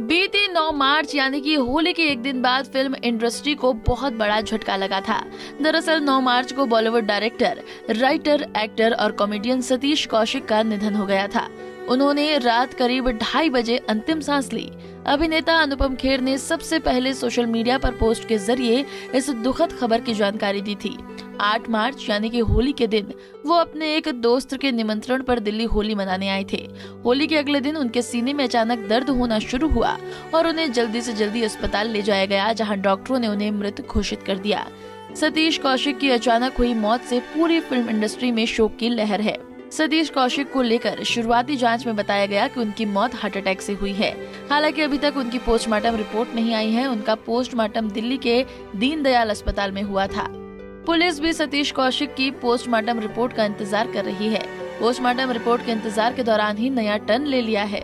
बीती 9 मार्च, यानी कि होली के एक दिन बाद फ़िल्म इंडस्ट्री को बहुत बड़ा झटका लगा था। दरअसल 9 मार्च को बॉलीवुड डायरेक्टर, राइटर, एक्टर और कॉमेडियन सतीश कौशिक का निधन हो गया था। उन्होंने रात करीब ढाई बजे अंतिम सांस ली। अभिनेता अनुपम खेर ने सबसे पहले सोशल मीडिया पर पोस्ट के ज़रिए इस दुखद खबर की जानकारी दी थी। 8 मार्च, यानी कि होली के दिन, वो अपने एक दोस्त के निमंत्रण पर दिल्ली होली मनाने आए थे। होली के अगले दिन उनके सीने में अचानक दर्द होना शुरू हुआ और उन्हें जल्दी से जल्दी अस्पताल ले जाया गया, जहाँ डॉक्टरों ने उन्हें मृत घोषित कर दिया। सतीश कौशिक की अचानक हुई मौत से पूरी फ़िल्म इंडस्ट्री में शोक की लहर है। सतीश कौशिक को लेकर शुरुआती जाँच में बताया गया कि उनकी मौत हार्ट अटैक से हुई है। हालाँकि अभी तक उनकी पोस्टमार्टम रिपोर्ट नहीं आई है, उनका पोस्टमार्टम दिल्ली के दीनदयाल अस्पताल में हुआ था। पुलिस भी सतीश कौशिक की पोस्टमार्टम रिपोर्ट का इंतज़ार कर रही है। पोस्टमार्टम रिपोर्ट के इंतज़ार के दौरान ही नया टर्न ले लिया है।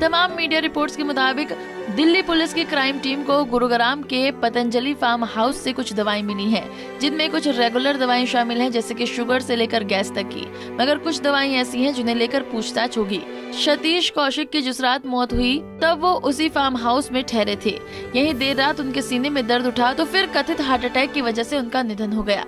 तमाम मीडिया रिपोर्ट्स के मुताबिक दिल्ली पुलिस की क्राइम टीम को गुरुग्राम के पतंजलि फार्म हाउस से कुछ दवाएँ मिली हैं, जिनमें कुछ रेगुलर दवाएँ शामिल हैं जैसे कि शुगर से लेकर गैस तक की। मगर कुछ दवाएँ ऐसी हैं जिन्हें लेकर पूछताछ होगी। सतीश कौशिक की जिस रात मौत हुई तब वो उसी फार्म हाउस में ठहरे थे। यही देर रात उनके सीने में दर्द उठा तो फिर कथित हार्ट अटैक की वजह से उनका निधन हो गया।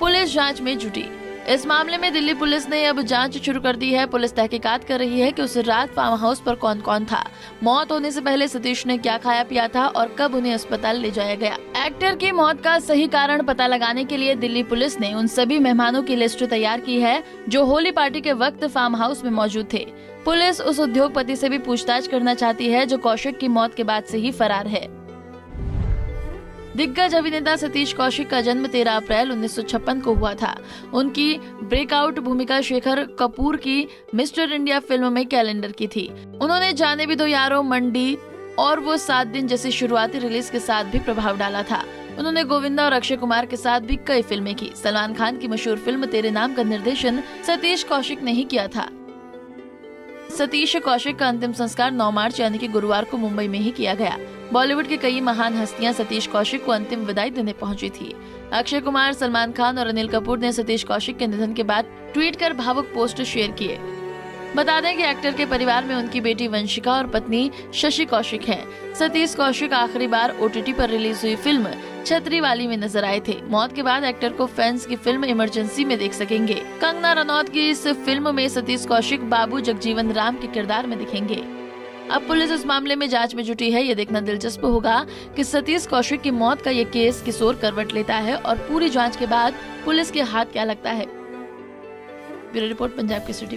पुलिस जाँच में जुटी। इस मामले में दिल्ली पुलिस ने अब जाँच शुरू कर दी है। पुलिस तहकीकात कर रही है कि उस रात फार्म हाउस पर कौन कौन था। मौत होने से पहले सतीश ने क्या खाया पिया था और कब उन्हें अस्पताल ले जाया गया? एक्टर की मौत का सही कारण पता लगाने के लिए दिल्ली पुलिस ने उन सभी मेहमानों की लिस्ट तैयार की है, जो होली पार्टी के वक्त फार्म हाउस में मौजूद थे। पुलिस उस उद्योगपति से भी पूछताछ करना चाहती है, जो कौशिक की मौत के बाद से ही फरार है। दिग्गज अभिनेता सतीश कौशिक का जन्म 13 अप्रैल 1956 को हुआ था। उनकी ब्रेकआउट भूमिका शेखर कपूर की मिस्टर इंडिया फ़िल्म में कैलेंडर की थी। उन्होंने जाने भी दो यारो, मंडी और वो सात दिन जैसी शुरुआती रिलीज़ के साथ भी प्रभाव डाला था। उन्होंने गोविंदा और अक्षय कुमार के साथ भी कई फ़िल्में की। सलमान खान की मशहूर फ़िल्म तेरे नाम का निर्देशन सतीश कौशिक ने ही किया था। सतीश कौशिक का अंतिम संस्कार 9 मार्च, यानी कि गुरुवार को मुंबई में ही किया गया। बॉलीवुड के कई महान हस्तियाँ सतीश कौशिक को अंतिम विदाई देने पहुँची थी। अक्षय कुमार, सलमान खान और अनिल कपूर ने सतीश कौशिक के निधन के बाद ट्वीट कर भावुक पोस्ट शेयर किए। बता दें कि एक्टर के परिवार में उनकी बेटी वंशिका और पत्नी शशि कौशिक हैं। सतीश कौशिक आखिरी बार ओटीटी पर रिलीज़ हुई फ़िल्म छतरी वाली में नज़र आए थे। मौत के बाद एक्टर को फैंस की फ़िल्म इमरजेंसी में देख सकेंगे। कंगना रनौत की इस फ़िल्म में सतीश कौशिक बाबू जगजीवन राम के किरदार में दिखेंगे। अब पुलिस इस मामले में जाँच में जुटी है। ये देखना दिलचस्प होगा कि सतीश कौशिक की मौत का ये केस किशोर करवट लेता है और पूरी जाँच के बाद पुलिस के हाथ क्या लगता है। ब्यूरो रिपोर्ट, पंजाब की सिटी